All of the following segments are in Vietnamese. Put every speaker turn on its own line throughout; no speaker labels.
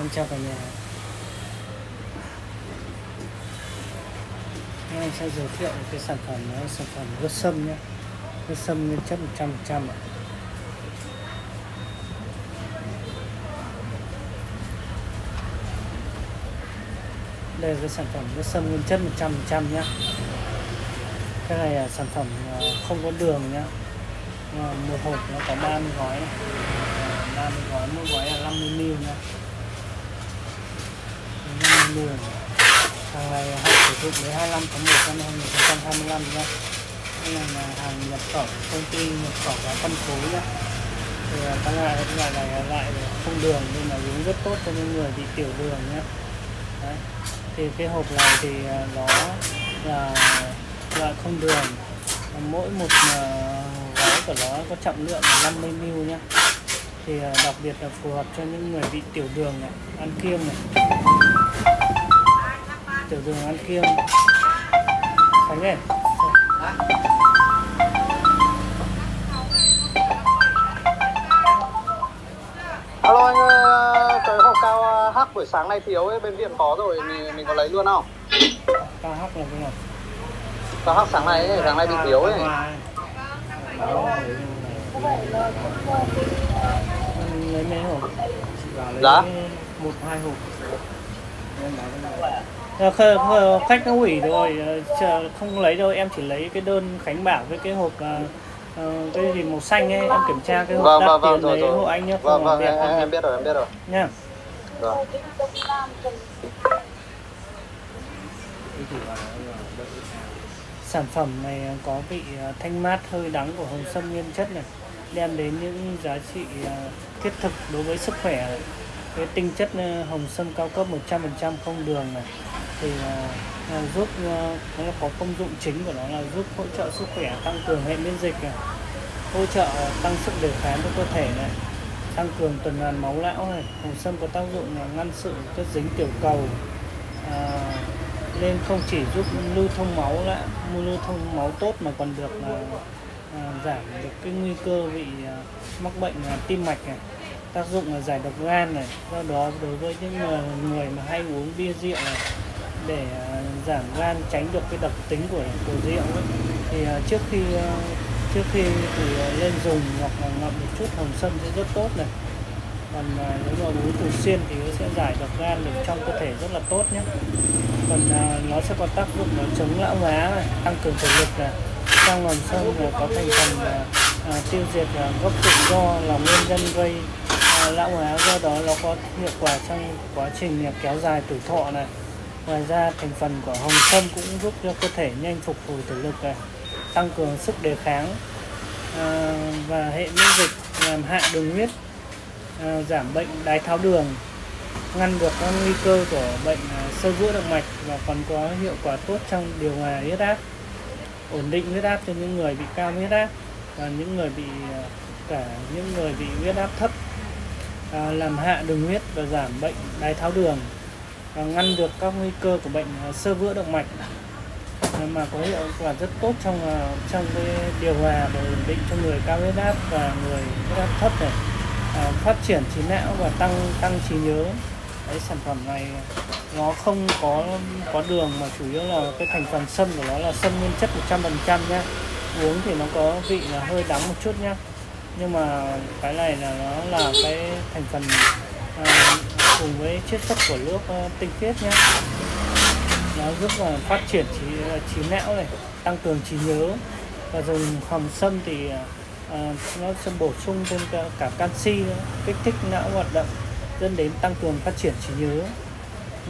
con cho cả nhà. Em sẽ giới thiệu cái sản phẩm đó, sản phẩm gớt sâm nhé. Gớt sâm nguyên chất 100 trăm ạ. Đây là cái sản phẩm gớt sâm nguyên chất 100 trăm nhé. Cái này là sản phẩm à, không có đường nhé. Một hộp nó có 30 gói 30 gói, mỗi gói là 50 ml nhé. 10 hàng này hạn sử dụng đến 25 tháng 1 năm 2025 nha đây là hàng nhập khẩu công ty nhập khẩu và phân phối nhá. Thì à, các loại các loại này lại không đường nên là uống rất tốt cho những người bị tiểu đường nhé Đấy. thì cái hộp này thì à, nó là loại không đường. Mỗi một à, gói của nó có trọng lượng là 50 ml nhé thì đặc biệt là phù hợp cho những người bị tiểu đường này, ăn kiêng này tiểu đường ăn kiêng. Khánh ơi
Alo anh ơi, cái hộp cao ờ, H buổi sáng nay thiếu ấy, bên viện có rồi, mình mình có lấy luôn không?
cao hấp là cái nào?
Cao H sáng nay ấy, sáng nay bị thiếu ấy.
lấy mấy hộp? Chị bảo lấy
Dạ?
một hai hộp. Ờ, kh- kh- khách nó hủy rồi ờ, chờ không lấy đâu em chỉ lấy cái đơn khánh bảo với cái hộp ờ, ờ, cái gì màu xanh ấy em kiểm tra cái hộp
Vâng
đắt
vâng vâng
tiền
rồi
lấy hộ anh nhé
Vâng vâng em, em, biết rồi, em biết rồi.
nhá
Rồi.
sản phẩm này có vị ờ, thanh mát hơi đắng của hồng sâm nguyên chất này đem đến những giá trị ờ, thiết thực đối với sức khỏe. Cái tinh chất ờ, hồng sâm cao cấp 100% không đường này thì uh, giúp ờ, uh, nó có công dụng chính của nó là giúp hỗ trợ sức khỏe tăng cường hệ miễn dịch này hỗ trợ tăng sức đề kháng cho cơ thể này tăng cường tuần hoàn máu lão này hồng sâm có tác dụng là ngăn sự chất dính tiểu cầu à, nên không chỉ giúp lưu thông máu lại lưu thông máu tốt mà còn được là à, giảm được cái nguy cơ bị à, mắc bệnh à, tim mạch này tác dụng là giải độc gan này. Do đó đối với những người, người mà hay uống bia rượu này để ờ, giảm gan tránh được cái độc tính của của rượu ấy, thì ờ, trước khi ờ, trước khi thì lên dùng hoặc là ngậm một chút hồng sâm sẽ rất tốt này. Còn nếu mà uống thường xuyên thì nó sẽ giải độc gan được trong cơ thể rất là tốt nhé. Còn nó sẽ có tác dụng là chống lão hóa này tăng cường thể lực này trong hồng sâm là có thành phần à, à, tiêu diệt à, gốc tự do là nguyên nhân gây à, lão hóa. Do đó nó có hiệu quả trong quá trình kéo dài tuổi thọ này ngoài ra thành phần của hồng sâm cũng giúp cho cơ thể nhanh phục hồi thể lực này tăng cường sức đề kháng à, và hệ miễn dịch làm hạ đường huyết à, giảm bệnh đái tháo đường ngăn được các nguy cơ của bệnh à, sơ vữa động mạch và còn có hiệu quả tốt trong điều hòa huyết áp ổn định huyết áp cho những người bị cao huyết áp và những người bị à, cả những người bị huyết áp thấp à, làm hạ đường huyết và giảm bệnh đái tháo đường ngăn được các nguy cơ của bệnh ờ, sơ vữa động mạch. Ờ, mà có hiệu quả rất tốt trong ờ, trong cái điều hòa và ổn định cho người cao huyết áp và người huyết áp thấp này. À, phát triển trí não và tăng tăng trí nhớ. Cái sản phẩm này nó không có có đường mà chủ yếu là cái thành phần sâm của nó là sâm nguyên chất 100% nhá. Uống thì nó có vị là hơi đắng một chút nhá. Nhưng mà cái này là nó là cái thành phần à, cùng với chiết xuất của nước à, tinh khiết nhé, nó giúp à, phát triển trí trí não này tăng cường trí nhớ. Và dùng hồng sâm thì à, nó sẽ bổ sung thêm cả, cả canxi nữa, kích thích não hoạt động dẫn đến tăng cường phát triển trí nhớ.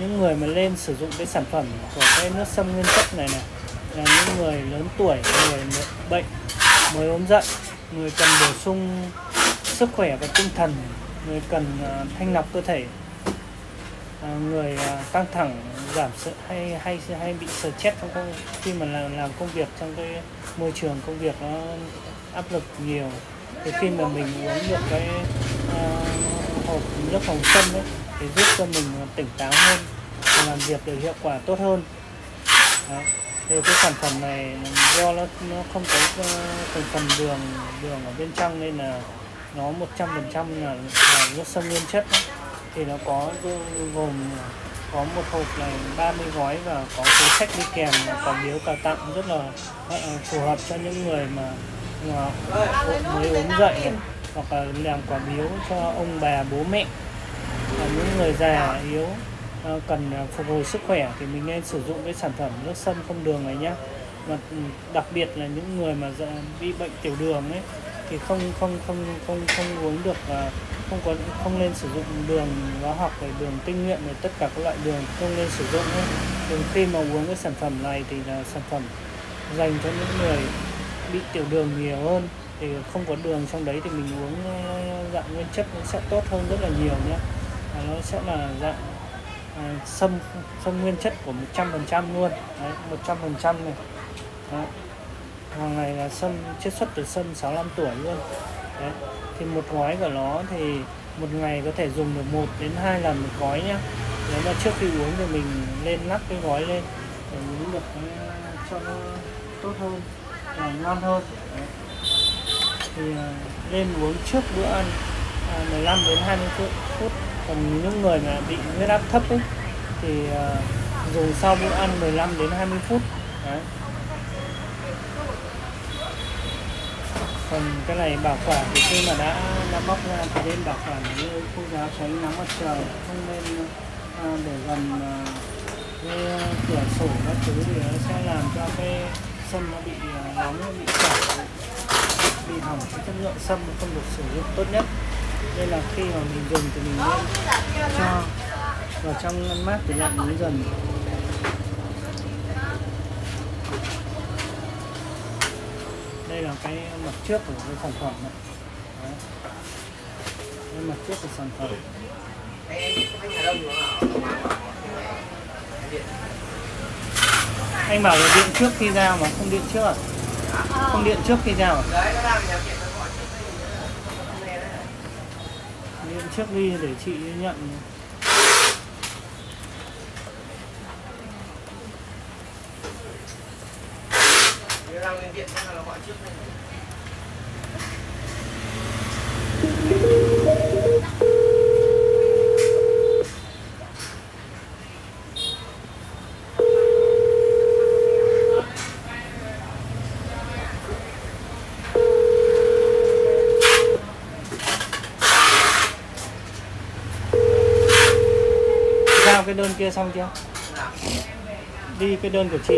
Những người mà lên sử dụng cái sản phẩm của cái nước sâm nguyên chất này này là những người lớn tuổi người bệnh mới ốm dậy người cần bổ sung sức khỏe và tinh thần người cần à, thanh lọc cơ thể à, người à, căng thẳng giảm sợ hay hay hay bị stress trong công khi mà làm làm công việc trong cái môi trường công việc nó áp lực nhiều thì khi mà mình uống được cái uh, hộp nước hồng sâm ấy thì giúp cho mình tỉnh táo hơn và làm việc được hiệu quả tốt hơn Đó. thì cái sản phẩm này do nó nó không có thành phần đường đường ở bên trong nên là nó 100% là, là nước sâm nguyên chất đó. thì nó có gồm có một hộp này 30 gói và có túi sách đi kèm quà biếu quà tặng rất là uh, phù hợp cho những người mà, mà mới ốm dậy hoặc là làm quả biếu cho ông bà bố mẹ. Và những người già yếu uh, cần phục hồi sức khỏe thì mình nên sử dụng cái sản phẩm nước sâm không đường này nhé và ừ, đặc biệt là những người mà bị bệnh tiểu đường ấy thì không không không không không uống được và không có không nên sử dụng đường hóa học về đường tinh luyện về tất cả các loại đường không nên sử dụng ấy. Đường khi mà uống cái sản phẩm này thì là sản phẩm dành cho những người bị tiểu đường nhiều hơn thì không có đường trong đấy thì mình uống ờ, dạng nguyên chất nó sẽ tốt hơn rất là nhiều nhé và nó sẽ là dạng à, sâm sâm nguyên chất của 100% luôn đấy 100% này đấy hàng này là sâm chiết xuất từ sâm 65 tuổi luôn. Đấy thì một gói của nó thì một ngày có thể dùng được một đến hai lần một gói nhá. Nếu mà trước khi uống thì mình lên lắc cái gói lên để uống được ờ, cho nó tốt hơn và ngon hơn. Đấy. thì ờ, uh, nên uống trước bữa ăn à, 15 đến 20 phút, còn những người mà bị huyết áp thấp ấy thì uh, dùng sau bữa ăn 15 đến 20 phút. Đấy. Còn cái này bảo quản thì khi mà đã đã bóc ra thì nên bảo quản ở nơi khô ráo tránh nắng mặt trời không nên à, để gần à, cái à, cửa sổ các thứ thì nó sẽ làm cho cái sâm nó bị à, nóng nó bị chảy bị hỏng cái chất lượng sâm không được sử dụng tốt nhất. Nên là khi mà mình dùng thì mình nên cho vào trong ngăn mát để lạnh dần. Là cái mặt trước của cái sản phẩm này. Đấy. cái mặt trước của sản phẩm. Anh bảo là điện trước khi giao mà không điện trước à? Không điện trước khi giao à? Điện trước đi để chị nhận. đang lên điện hay là gọi trước kia xong chưa? Đi cái đơn của chị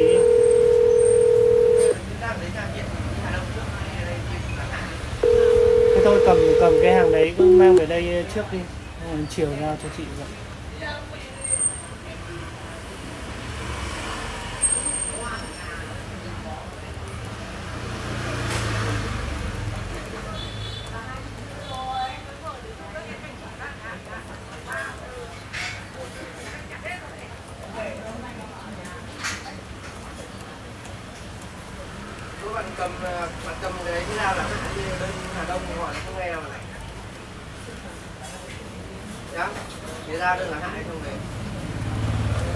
thế thôi, cầm cầm cái hàng đấy cứ mang về đây trước đi. Ờ, chiều ra cho chị vậy
bạn cầm à, bạn cầm cái đấy thế nào là bên Hà Đông gọi không nghe đâu này Dạ, thì ra đừng là hại không đấy.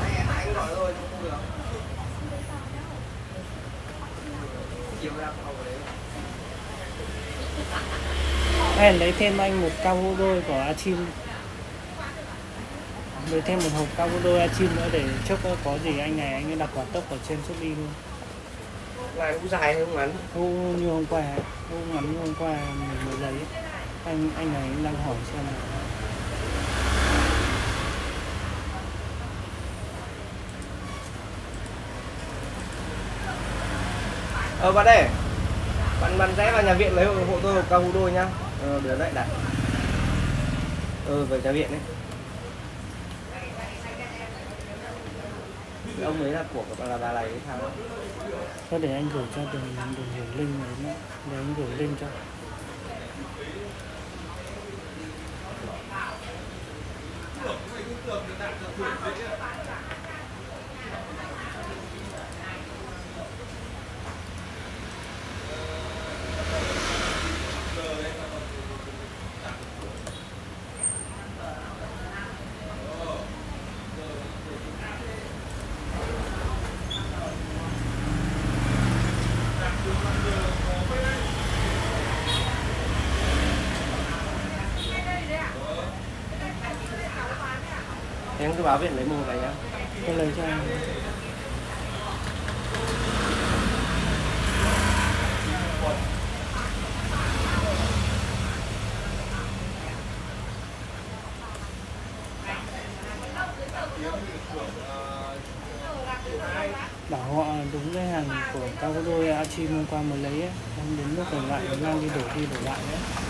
Anh, anh gọi thôi không được. Chiều ra phòng đấy.
Em lấy thêm anh một cao hô đôi của Achim. Lấy thêm một hộp cao hô đôi Achim nữa để trước có gì anh này anh đặt quả tốc ở trên Shopee luôn
này cũng dài không ngắn
không như hôm qua không ngắn như hôm qua mình mới lấy anh anh này đang hỏi xem là
ờ bạn đây bạn bạn rẽ vào nhà viện lấy hộ tôi một cao hú đôi nhá. Ờ được đấy đặt ờ về nhà viện đấy ông ấy là của là bà này thằng
Thôi để anh gửi cho đường đường gửi Linh này nhé, để anh gửi link cho.
Vào báo viện lấy một này nhá
tôi lấy cho anh bảo họ đúng cái hàng của cao có đôi Achi hôm qua mới lấy ấy. em đến lúc còn lại mang đi đổ đi đổ lại đấy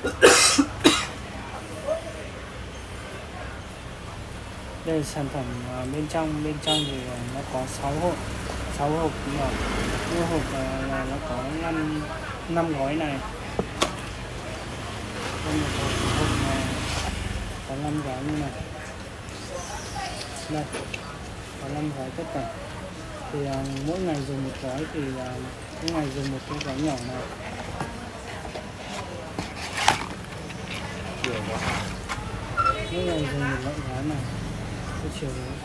đây là sản phẩm à, bên trong bên trong thì à, nó có 6 hộp 6 hộp nhỏ. Mỗi hộp à, là nó có 5 năm gói này. Một hộp, này có 5 gói như này. Đây có 5 gói tất cả. Thì uh, mỗi ngày dùng một gói thì uh, mỗi ngày dùng một cái gói nhỏ này. Mỗi ngày dùng một loại gói này cái chiều đấy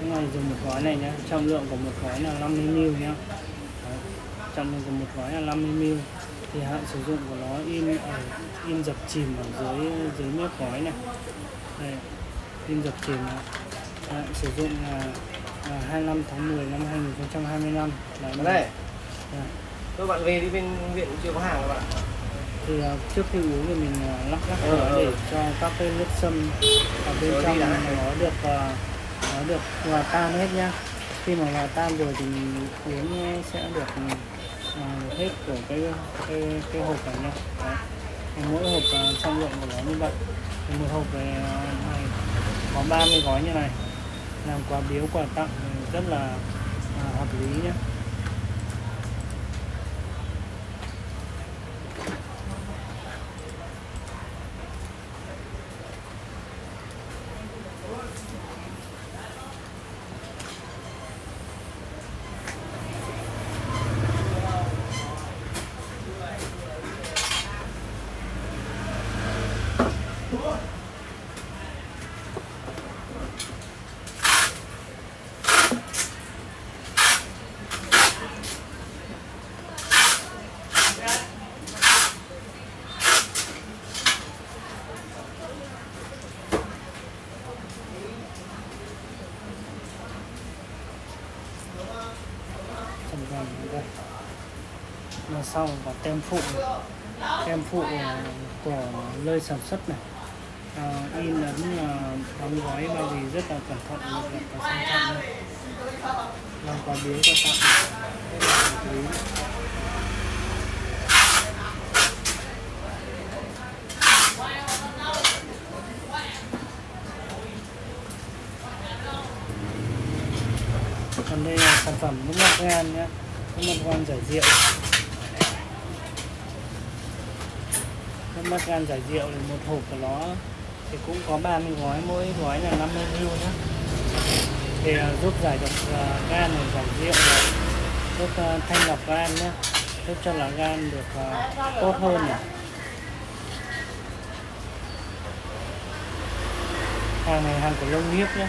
mỗi ngày dùng một gói này nhé trọng lượng của một gói là 50 ml nhá Đấy. trọng lượng của một gói là 50 ml thì hạn sử dụng của nó in ở in dập chìm ở dưới dưới mép gói này đây in dập chìm này. hạn sử dụng là, là 25 tháng 10 năm 2025 Đấy,
đây
Đây.
tôi bạn về đi bên viện chưa có hàng các bạn
thì uh, trước khi uống thì mình lắc lắc
Ừ,
nó
ừ.
để cho các cái nước sâm ở bên
Rồi,
trong nó được uh, nó được hòa tan hết nhá. Khi mà hòa tan rồi thì uống sẽ được uh, hết của cái cái cái hộp này nhá. Đấy. Mỗi hộp uh, trọng lượng của nó như vậy. Thì một hộp này, này có 30 gói như này. Làm quà biếu quà tặng rất là uh, hợp lý nhá đây. Là sau và tem phụ này. tem phụ à, của nơi sản xuất này. À, in ấn là đóng gói bao bì rất là cẩn thận và sang trọng này làm quà biếu cho tặng. Rất là hợp lý còn đây là sản phẩm nước mắt gan nhé nước mắt gan giải rượu nước mắt gan giải rượu thì một hộp của nó thì cũng có 30 gói, mỗi gói là 50 ml nhé. Thì à, giúp giải độc à, gan này giải rượu này, giúp à, thanh lọc gan nhé, giúp cho là gan được tốt hơn này. Hàng này hàng của lông hiếp nhé.